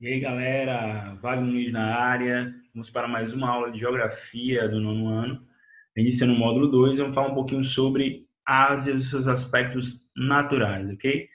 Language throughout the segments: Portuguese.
E aí, galera, Wagner na área. Vamos para mais uma aula de Geografia do nono ano. Iniciando o módulo 2, vamos falar um pouquinho sobre Ásia e seus aspectos naturais, ok?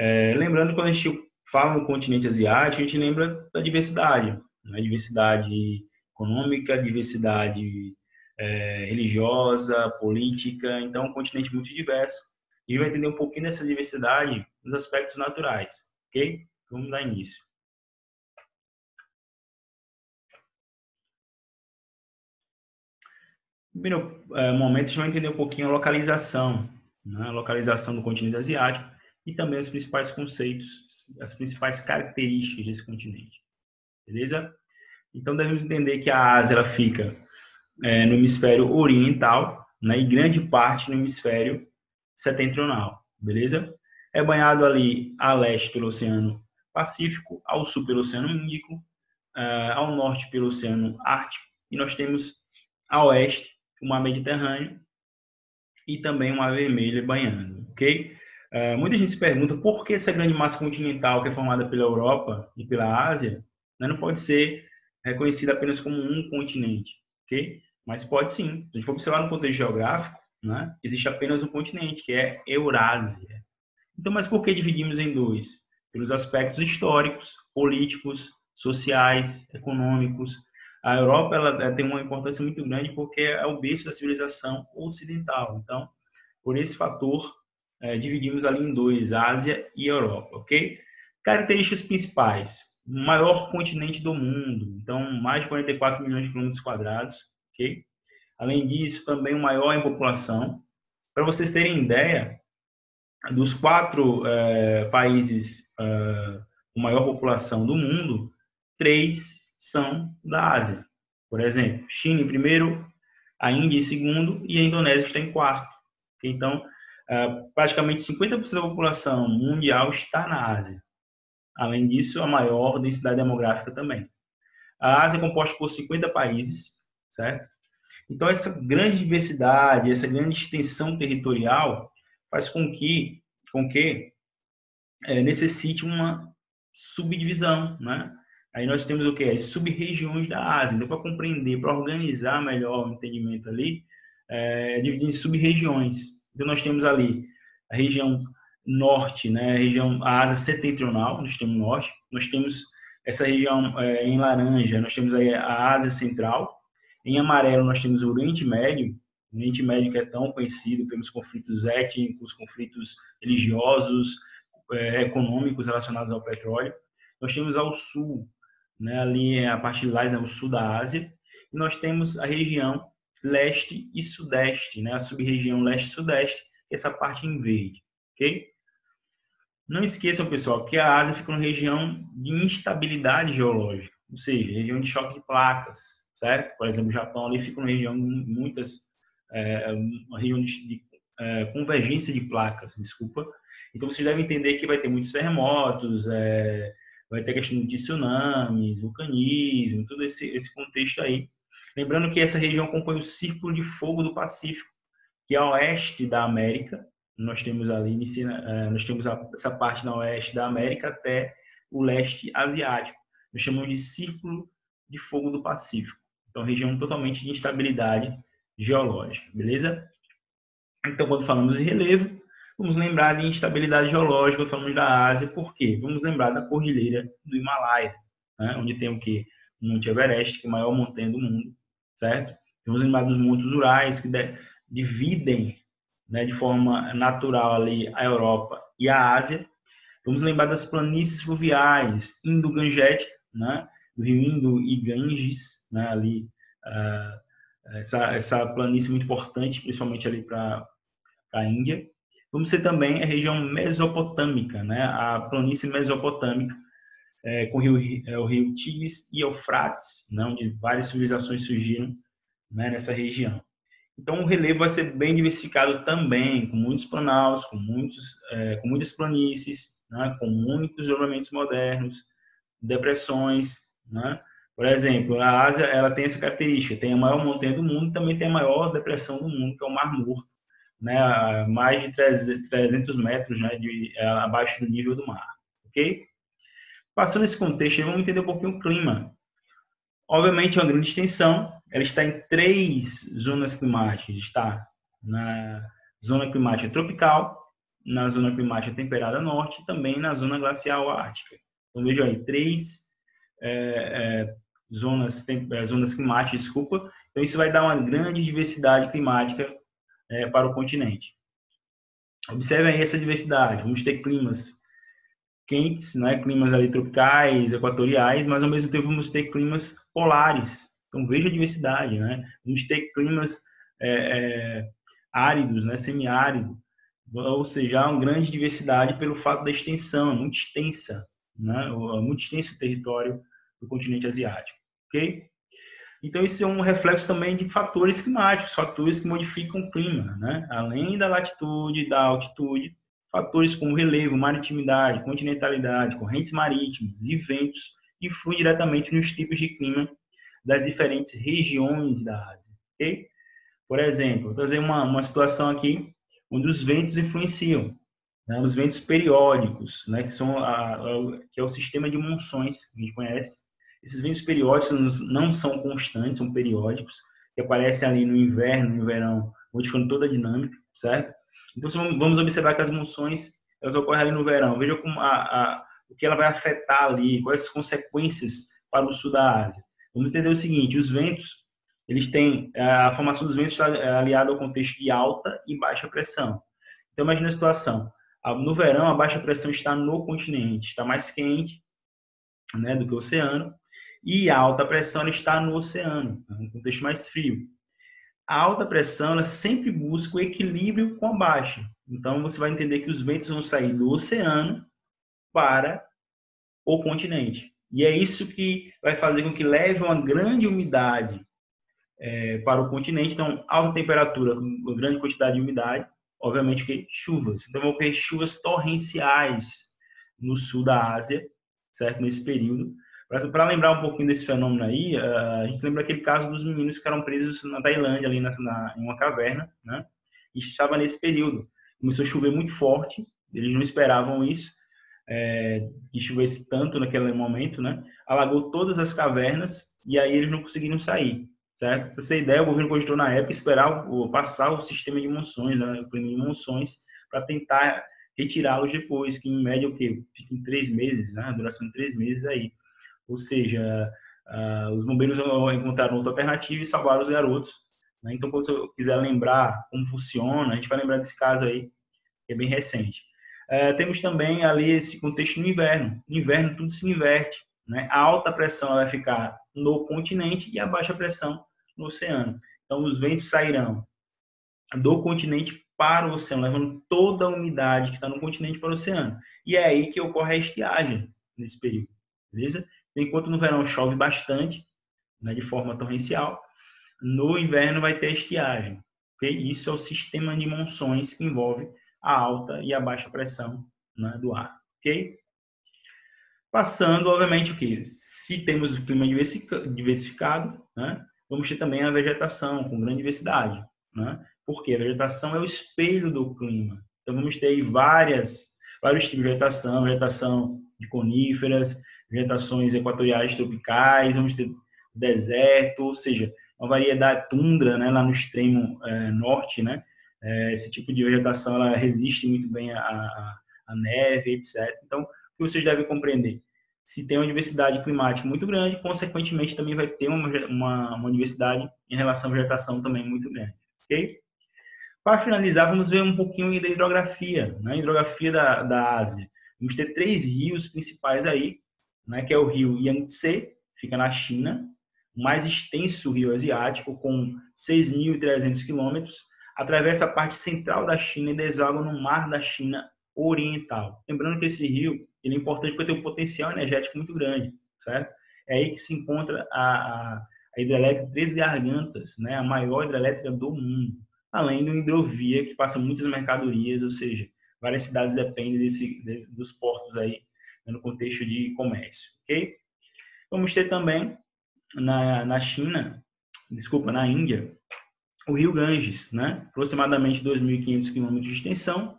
É, lembrando, quando a gente fala no continente asiático, a gente lembra da diversidade. Né? Diversidade econômica, diversidade é, religiosa, política. Então, um continente muito diverso. E vai entender um pouquinho dessa diversidade nos aspectos naturais, ok? Vamos dar início. Primeiro é, momento, a gente vai entender um pouquinho a localização, né? a localização do continente asiático e também os principais conceitos, as principais características desse continente. Beleza? Então, devemos entender que a Ásia ela fica é, no hemisfério oriental né? e grande parte no hemisfério setentrional. Beleza? É banhado ali a leste pelo Oceano Pacífico, ao sul pelo Oceano Índico, é, ao norte pelo Oceano Ártico e nós temos a oeste o mar Mediterrâneo e também o mar Vermelho banhando, ok? Uh, muita gente se pergunta por que essa grande massa continental que é formada pela Europa e pela Ásia né, não pode ser reconhecida apenas como um continente, ok? Mas pode sim. Se a gente for observar no contexto geográfico, né, existe apenas um continente, que é Eurásia. Então, mas por que dividimos em dois? Pelos aspectos históricos, políticos, sociais, econômicos, a Europa ela tem uma importância muito grande porque é o berço da civilização ocidental. Então, por esse fator, é, dividimos ali em dois, Ásia e Europa, ok? Características principais. Maior continente do mundo, então mais de 44 milhões de quilômetros quadrados, ok? Além disso, também o maior em população. Para vocês terem ideia, dos quatro é, países é, com maior população do mundo, três são da Ásia. Por exemplo, China em primeiro, a Índia em segundo e a Indonésia está em quarto. Então, ah, praticamente 50% da população mundial está na Ásia. Além disso, a maior densidade demográfica também. A Ásia é composta por 50 países, certo? Então, essa grande diversidade, essa grande extensão territorial faz com que, com que é, necessite uma subdivisão, né? Aí nós temos o que? As sub-regiões da Ásia. Então, para compreender, para organizar melhor o entendimento ali, é, em sub-regiões. Então, nós temos ali a região norte, né? a região, a Ásia setentrional, no extremo norte. Nós temos essa região é, em laranja, nós temos aí a Ásia central. Em amarelo, nós temos o Oriente Médio, o Oriente Médio que é tão conhecido pelos conflitos étnicos, conflitos religiosos, é, econômicos relacionados ao petróleo. Nós temos ao sul né? ali é a parte de lá é o sul da Ásia, e nós temos a região leste e sudeste, né? a sub-região leste e sudeste, é essa parte em verde, ok? Não esqueçam, pessoal, que a Ásia fica uma região de instabilidade geológica, ou seja, região de choque de placas, certo? Por exemplo, o Japão ali fica uma região muitas, é, uma região de, de é, convergência de placas, desculpa. Então, vocês devem entender que vai ter muitos terremotos, é, vai ter questão de tsunamis, vulcanismo, todo esse, esse contexto aí. Lembrando que essa região compõe o Círculo de Fogo do Pacífico, que é a oeste da América. Nós temos ali, eh, nós temos essa parte na oeste da América até o leste asiático. Nós chamamos de Círculo de Fogo do Pacífico. Então, região totalmente de instabilidade geológica, beleza? Então, quando falamos de relevo, Vamos lembrar de instabilidade geológica, falamos da Ásia, por quê? Vamos lembrar da cordilheira do Himalaia, né? onde tem o quê? O Monte Everest, que é a maior montanha do mundo, certo? Vamos lembrar dos montes Urais, que dividem né, de forma natural ali a Europa e a Ásia. Vamos lembrar das planícies fluviais Indo-Gangetic, né? do rio Indo e Ganges, né? ali uh, essa, essa planície muito importante, principalmente ali para a Índia. Vamos ter também a região mesopotâmica, né? a planície mesopotâmica, é, com o rio, é, o rio Tigres e Eufrates, né? onde várias civilizações surgiram né? nessa região. Então, o relevo vai ser bem diversificado também, com muitos planaltos, com, muitos, é, com muitas planícies, né? com muitos desenvolvimentos modernos, depressões. Né? Por exemplo, a Ásia ela tem essa característica, tem a maior montanha do mundo, também tem a maior depressão do mundo, que é o Mar Morto né, mais de 300 metros né, de, é, abaixo do nível do mar. ok? Passando esse contexto, vamos entender um pouquinho o clima. Obviamente, é uma grande extensão, ela está em três zonas climáticas. Está na zona climática tropical, na zona climática temperada norte e também na zona glacial ártica. Então, vejam aí, três é, é, zonas, tem, é, zonas climáticas, desculpa. Então, isso vai dar uma grande diversidade climática é, para o continente. Observem aí essa diversidade. Vamos ter climas quentes, né, climas ali tropicais, equatoriais, mas ao mesmo tempo vamos ter climas polares. Então veja a diversidade, né? Vamos ter climas é, é, áridos, né, semiárido, ou seja, há uma grande diversidade pelo fato da extensão, muito extensa, né, muito extenso o território do continente asiático, ok? Então, isso é um reflexo também de fatores climáticos, fatores que modificam o clima, né? Além da latitude, da altitude, fatores como relevo, maritimidade, continentalidade, correntes marítimas e ventos influem diretamente nos tipos de clima das diferentes regiões da Ásia, ok? Por exemplo, vou trazer uma, uma situação aqui onde os ventos influenciam, né? os ventos periódicos, né? que, são a, a, que é o sistema de monções que a gente conhece, esses ventos periódicos não são constantes, são periódicos, que aparecem ali no inverno, no verão, modificando toda a dinâmica, certo? Então, vamos observar que as monções, elas ocorrem ali no verão. Veja como a, a, o que ela vai afetar ali, quais as consequências para o sul da Ásia. Vamos entender o seguinte, os ventos, eles têm, a formação dos ventos está aliada ao contexto de alta e baixa pressão. Então, imagine a situação, no verão, a baixa pressão está no continente, está mais quente né, do que o oceano, e a alta pressão está no oceano, um né, contexto mais frio. A alta pressão ela sempre busca o equilíbrio com a baixa. Então você vai entender que os ventos vão sair do oceano para o continente. E é isso que vai fazer com que leve uma grande umidade é, para o continente. Então, alta temperatura, com grande quantidade de umidade, obviamente que chuvas. Então, vão ter chuvas torrenciais no sul da Ásia, certo? Nesse período. Para lembrar um pouquinho desse fenômeno aí, a gente lembra aquele caso dos meninos que ficaram presos na Tailândia, ali na, na, em uma caverna, né? E estava nesse período. Começou a chover muito forte, eles não esperavam isso, é, que chovesse tanto naquele momento, né? Alagou todas as cavernas e aí eles não conseguiram sair, certo? Para você ideia, o governo cogitou na época esperar o, passar o sistema de monções, né? O de monções, para tentar retirá-los depois, que em média o quê? Fica em três meses, né? Duração de três meses aí. Ou seja, uh, os bombeiros encontraram outra alternativa e salvaram os garotos. Né? Então, quando você quiser lembrar como funciona, a gente vai lembrar desse caso aí, que é bem recente. Uh, temos também ali esse contexto no inverno. No inverno, tudo se inverte. Né? A alta pressão vai ficar no continente e a baixa pressão no oceano. Então, os ventos sairão do continente para o oceano, levando toda a umidade que está no continente para o oceano. E é aí que ocorre a estiagem nesse período, beleza? Enquanto no verão chove bastante, né, de forma torrencial, no inverno vai ter estiagem. Okay? Isso é o sistema de monções que envolve a alta e a baixa pressão né, do ar. Okay? Passando, obviamente, o que? Se temos o clima diversificado, né, vamos ter também a vegetação com grande diversidade. Né? Porque a vegetação é o espelho do clima. Então, vamos ter várias, vários tipos de vegetação, vegetação de coníferas, vegetações equatoriais tropicais, vamos ter deserto, ou seja, uma variedade tundra, né, lá no extremo é, norte, né, é, esse tipo de vegetação ela resiste muito bem à, à, neve, etc. Então, o que vocês devem compreender? Se tem uma diversidade climática muito grande, consequentemente também vai ter uma, uma, uma diversidade em relação à vegetação também muito grande, ok? Para finalizar, vamos ver um pouquinho da hidrografia, né? hidrografia da, da Ásia. Vamos ter três rios principais aí, né, que é o rio Yangtze, fica na China, o mais extenso rio asiático, com 6.300 quilômetros, atravessa a parte central da China e deságua no Mar da China Oriental. Lembrando que esse rio ele é importante porque tem um potencial energético muito grande, certo? É aí que se encontra a, a, hidrelétrica Três Gargantas, né, a maior hidrelétrica do mundo, além uma hidrovia que passa muitas mercadorias, ou seja, várias cidades dependem desse, de, dos portos aí no contexto de comércio, ok? Vamos ter também na, na China, desculpa, na Índia, o rio Ganges, né? aproximadamente 2.500 quilômetros de extensão,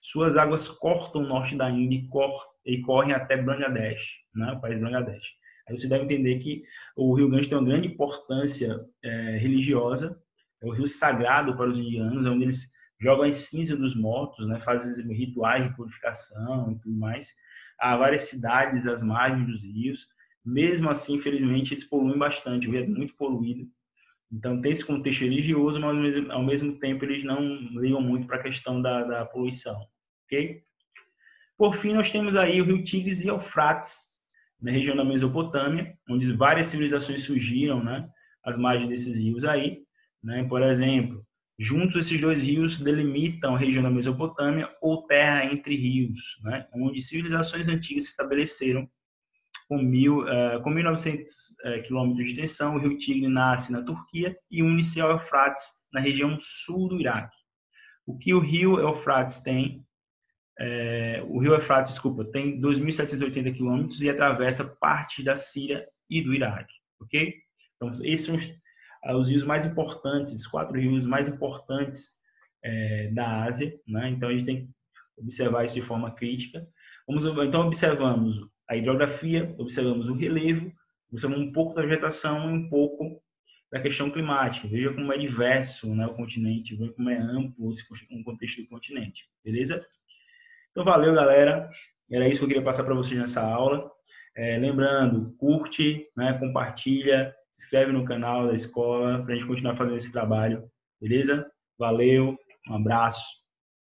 suas águas cortam o norte da Índia e, cor, e correm até Bangladesh, né, o país Bangladesh. Aí você deve entender que o Rio Ganges tem uma grande importância é, religiosa, é o rio sagrado para os indianos, é onde eles jogam as cinzas dos mortos, né, fazem rituais de purificação e tudo mais. Há várias cidades às margens dos rios. Mesmo assim, infelizmente, eles poluem bastante, o rio é muito poluído. Então, tem esse contexto religioso, mas ao mesmo tempo eles não ligam muito para a questão da, da poluição. Ok? Por fim, nós temos aí o rio Tigres e Eufrates, na região da Mesopotâmia, onde várias civilizações surgiram, né? As margens desses rios aí, né? Por exemplo, juntos esses dois rios delimitam a região da Mesopotâmia ou terra entre rios, né? Onde civilizações antigas se estabeleceram com, mil, uh, com 1.900 uh, quilômetros de extensão, o rio Tigre nasce na Turquia e une-se ao Eufrates na região sul do Iraque. O que o rio Eufrates tem, é, o rio Eufrates, desculpa, tem 2.780 quilômetros e atravessa parte da Síria e do Iraque, ok? Então, esses são os, os rios mais importantes, os quatro rios mais importantes é, da Ásia, né? Então, a gente tem que observar isso de forma crítica. Vamos, então, observamos a hidrografia, observamos o relevo, observamos um pouco da vegetação e um pouco da questão climática. Veja como é diverso né, o continente, veja como é amplo um contexto do continente, beleza? Então, valeu, galera. Era isso que eu queria passar para vocês nessa aula. É, lembrando, curte, né, compartilha, se inscreve no canal da escola para a gente continuar fazendo esse trabalho, beleza? Valeu, um abraço.